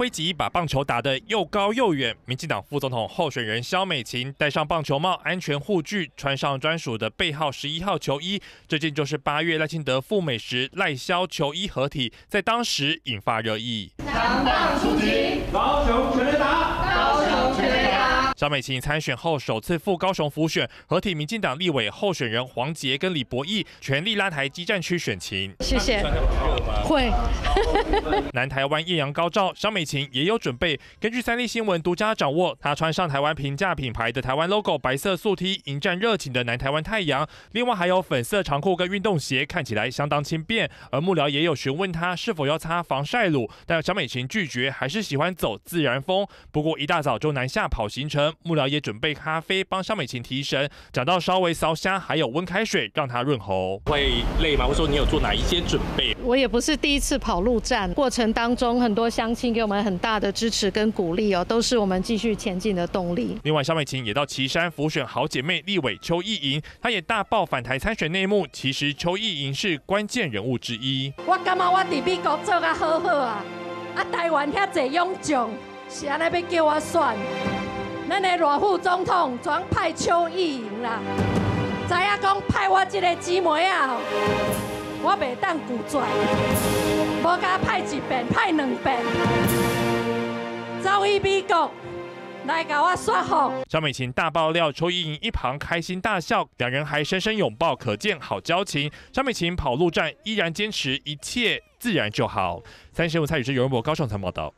挥击，把棒球打得又高又远。民进党副总统候选人肖美琴戴上棒球帽、安全护具，穿上专属的背号十一号球衣，这件就是八月赖清德赴美时赖肖球衣合体，在当时引发热议。长棒出击，高雄全力打，高雄全力打。张美琴参选后首次赴高雄辅选，合体民进党立委候选人黄杰跟李博义全力拉台基战区选情。谢谢。会。南台湾艳阳高照，张美琴也有准备。根据三立新闻独家掌握，她穿上台湾平价品牌的台湾 logo 白色素 T，迎战热情的南台湾太阳。另外还有粉色长裤跟运动鞋，看起来相当轻便。而幕僚也有询问她是否要擦防晒乳，但张美琴拒绝，还是喜欢走自然风。不过一大早就南下跑行程。幕僚也准备咖啡帮肖美琴提神，讲到稍微烧虾，还有温开水让她润喉。会累吗？或者说你有做哪一些准备？我也不是第一次跑路站，过程当中很多乡亲给我们很大的支持跟鼓励哦，都是我们继续前进的动力。另外，肖美琴也到旗山辅选好姐妹立委邱意莹，她也大爆反台参选内幕。其实邱意莹是关键人物之一。我感觉我伫美国做啊好好啊，啊台湾遐济勇将，是安尼要叫我选。咱的罗副总统全派邱意莹啦，知影讲派我这个姊妹啊，我袂当拒绝，无甲派一遍，派两遍，走去美国来甲我说服。张美琴大爆料，邱意莹一旁开心大笑，两人还深深拥抱，可见好交情。张美琴跑路站依然坚持一切自然就好。三十五蔡宇是尤仁博高雄参报道。